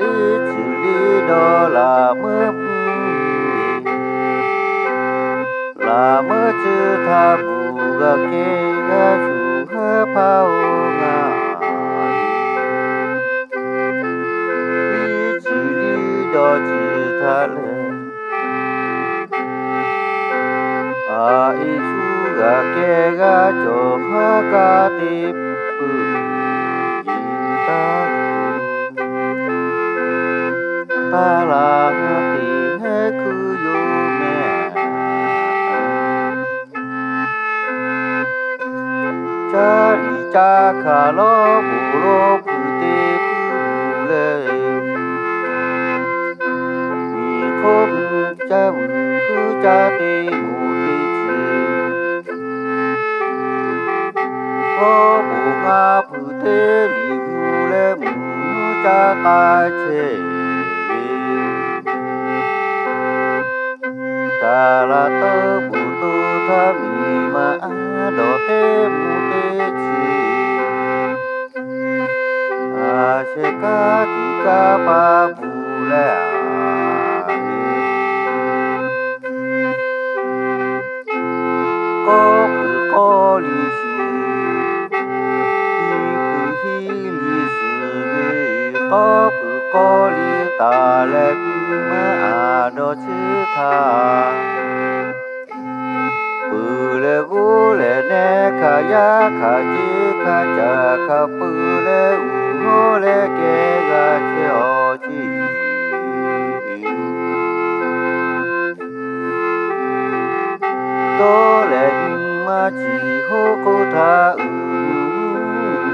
ลีสิลีดอลามื่อลามื่อเจอทาบูกะเกกะสุฮเผา 바람이 내그 요매 자리자 가로 보러 부대 부래 미콤 자우 후자대 모대지 로봉아 부대 리후레 무자까지 から飛ぶと神はあの手も手ち汗かきかまぶれあげこぶこにしひくひりすぎこぶこにたれび 마주치다 부레부레 내 가야가지 가자가 부레 우호레 개가 채어지 도레미마 지호고다 음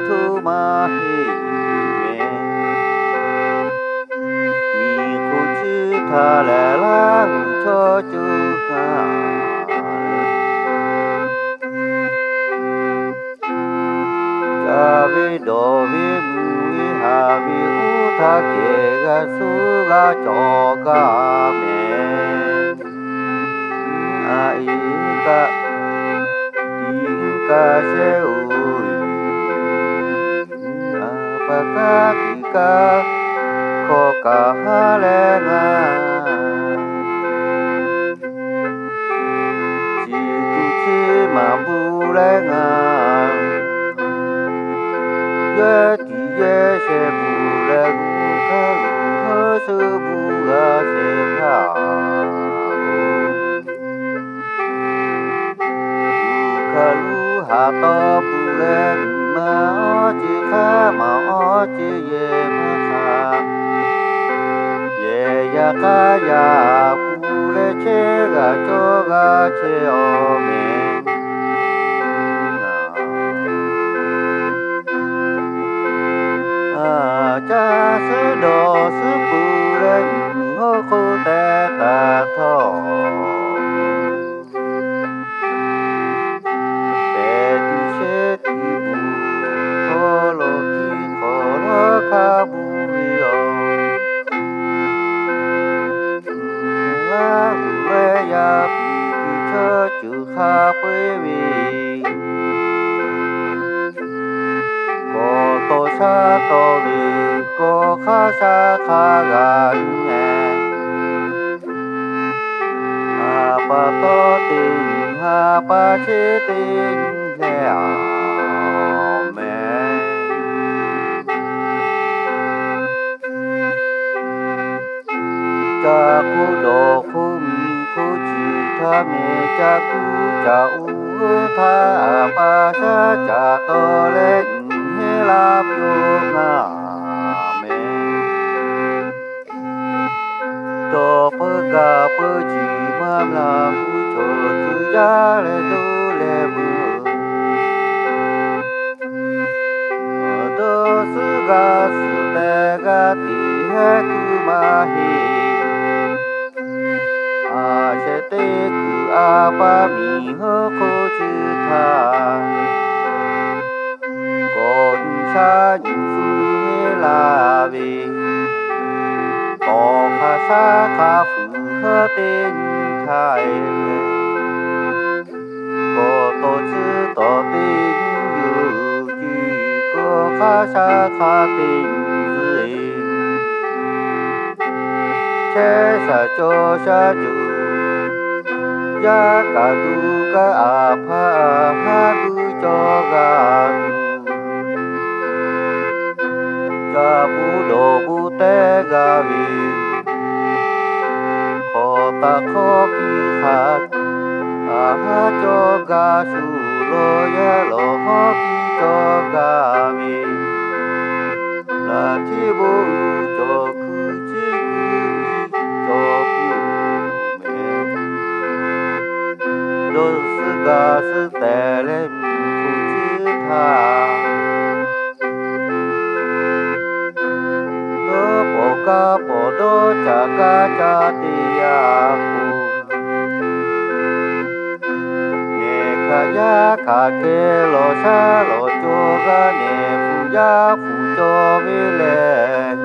투마헤 u tha ga su ga cho ga mê a i ca in ca se u a pa ca ki ca ko ca ha le chi tu chi ma bu le nga ye ti ye se bu he su bu ga se ka kalu hato pule ma chi kha ma chi ye ma kha ye ya ka ya pule che ga, cho ga che o me a có kha sa kha gan nhẹ ha pa tô tình ha pa chi tình nhẹ mẹ cha cu đồ cu mi cu chi tha mẹ cha cu cha u tha ba cha cha tô lên महे आशते कुआपामिह खोजुथा 건산수라베 어하사가부허된타일 ก็ตัวชื่อต่อติงอยู่ที่ก็ข้าชาคาติง Sacosa Jaka duka apa hagu cogatu Jabu dobu tegawi Kota koki hat Aha coga sulo ya lohoki cogami Latibu cogami do su ga su te le ku chi tha do po ka po do cha ka cha à ya Nè ka ya ka ke lo sa lo cho ga nè phụ ya phụ cho vi lên.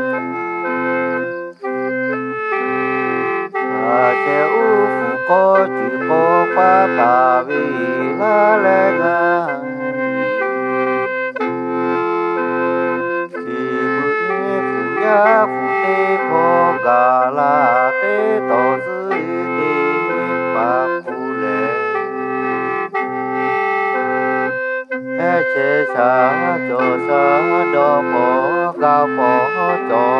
a che u phụ ko chu ko pa ta vi la le ga si bu ne fu ya fu te po ga la te to su te pa fu le e che sa cho sa do po ga po cho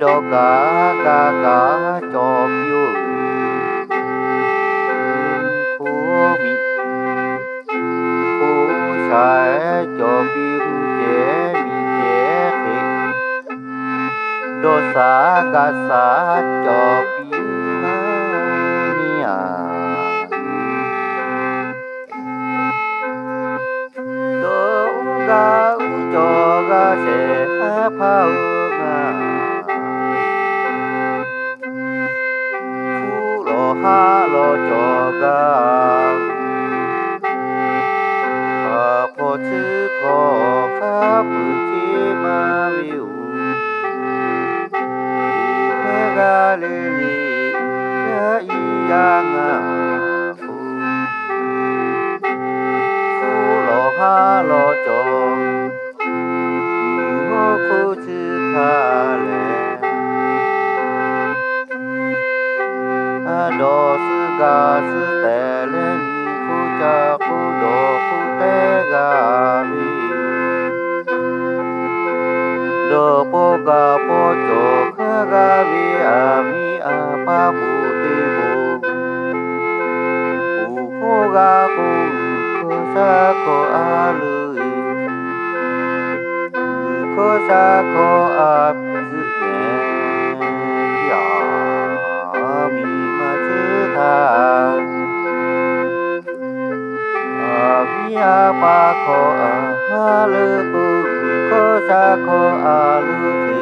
đô đo ga ga cho biu khu mi khu sa cho bi chế mi chế thế đô sa ga sa cho bi ni à ga u cho ga se ha 하러 저가 아포츠고 가부지마 미우 이해가리니 야이양 khu cha khu đồ khu ga mi do po ga po cho kha ga vi a mi a pa bu te bu u kho ga ku kho sa kho a lu sa a pa kho a ha lu bu kho sa kho a lu